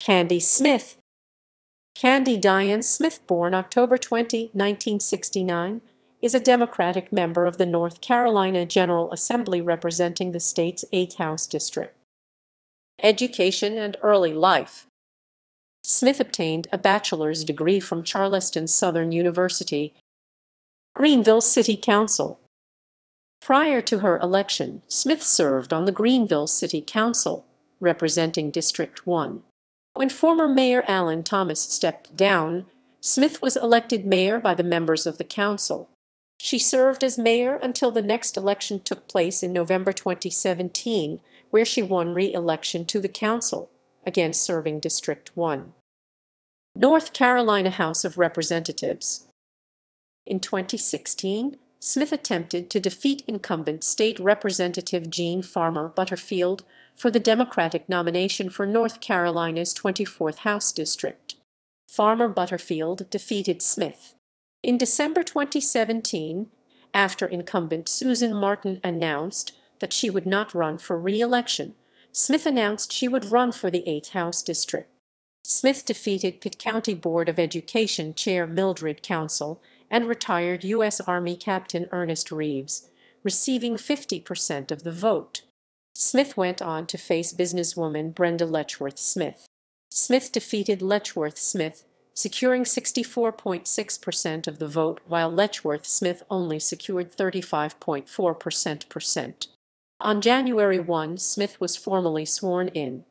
Kandie Smith Kandie Diane Smith, born October 20, 1969, is a Democratic member of the North Carolina General Assembly representing the state's 8th House District. Education and early life Smith obtained a bachelor's degree from Charleston Southern University. Greenville City Council Prior to her election, Smith served on the Greenville City Council, representing District 1. When former Mayor Allen Thomas stepped down, Smith was elected mayor by the members of the council. She served as mayor until the next election took place in November 2017, where she won re-election to the council, again serving District 1. North Carolina House of Representatives In 2016, Smith attempted to defeat incumbent state representative Jean Farmer Butterfield for the Democratic nomination for North Carolina's 24th House District. Farmer Butterfield defeated Smith. In December 2017, after incumbent Susan Martin announced that she would not run for re-election, Smith announced she would run for the 8th House District. Smith defeated Pitt County Board of Education Chair Mildred Council and retired U.S. Army Captain Ernest Reeves, receiving 50% of the vote. Smith went on to face businesswoman Brenda Letchworth Smith. Smith defeated Letchworth Smith, securing 64.6% of the vote, while Letchworth Smith only secured 35.4%. On January 1, Smith was formally sworn in.